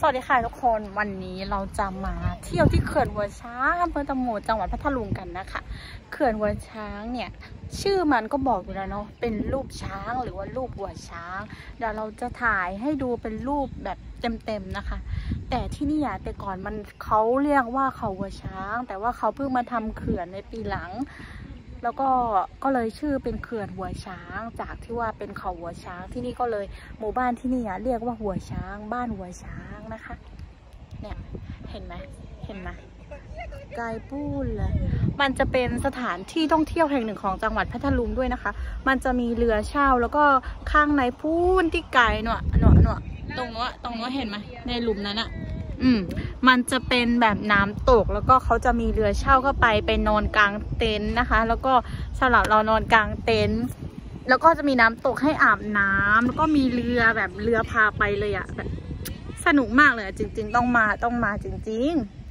สวัสดีค่ะทุกคนวันนี้เราจะมาเที่ยวที่เขื่อนหัวช้างอำเภอตะโหมดจังหวัดพัทลุงกันนะคะเขื่อนหัวช้างเนี่ยชื่อมันก็บอกอยู่แล้วเนาะเป็นรูปช้างหรือว่ารูปหัวช้างเดี๋ยวเราจะถ่ายให้ดูเป็นรูปแบบเต็มๆนะคะ แต่ที่นี่อะแต่ก่อนมันเขาเรียกว่าเขาหัวช้าง แต่ว่าเขาเพิ่งมาทำเขื่อนในปีหลัง แล้วก็ก็เลยชื่อเป็นเขื่อนหัวช้าง จากที่ว่าเป็นเขาหัวช้างที่นี่ก็เลยหมู่บ้านที่นี่เรียกว่าหัวช้าง บ้านหัวช้างนะคะ เนี่ยเห็นไหมเห็นไหมไกลปูนเลย มันจะเป็นสถานที่ท่องเที่ยวแห่งหนึ่งของจังหวัดพัทลุงด้วยนะคะ มันจะมีเรือเช่าแล้วก็ข้างในพูนที่ไกลเนาะเนาะเนาะตรงนู้นตรงนู้นเห็นไหมในหลุมนั้นอะอืม มันจะเป็นแบบน้ำตก แล้วก็เขาจะมีเรือเช่าเข้าไปไปนอนกลางเต็นท์นะคะ แล้วก็สำหรับเรานอนกลางเต็นท์แล้วก็จะมีน้ำตกให้อาบน้ำแล้วก็มีเรือแบบเรือพาไปเลยอะแบบสนุกมากเลยจริง ๆ ต้องมาต้องมาจริง ๆ